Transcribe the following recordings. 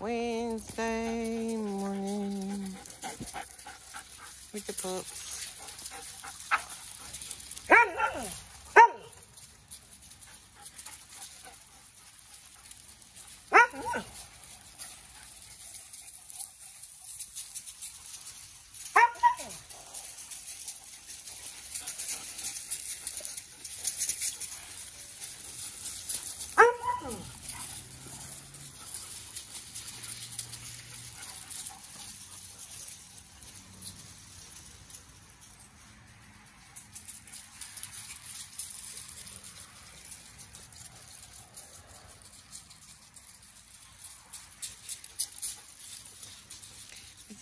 Wednesday morning with the pups.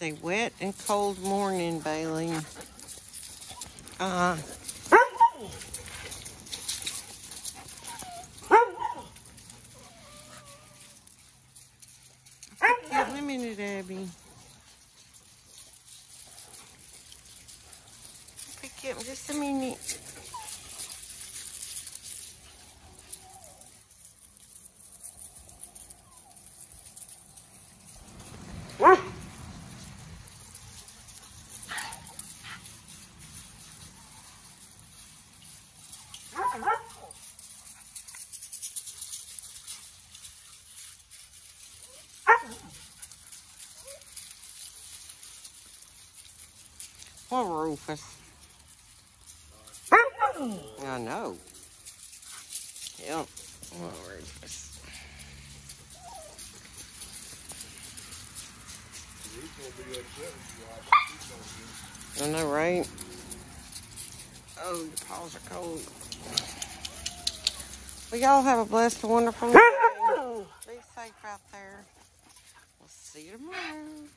A wet and cold morning, Bailey. Uh, me a minute, Abby. Pick up just a minute. Poor Rufus. I know. Yep. Poor Rufus. I know, right? Oh, your paws are cold. Well, y'all have a blessed, wonderful day. Be safe out there. We'll see you tomorrow.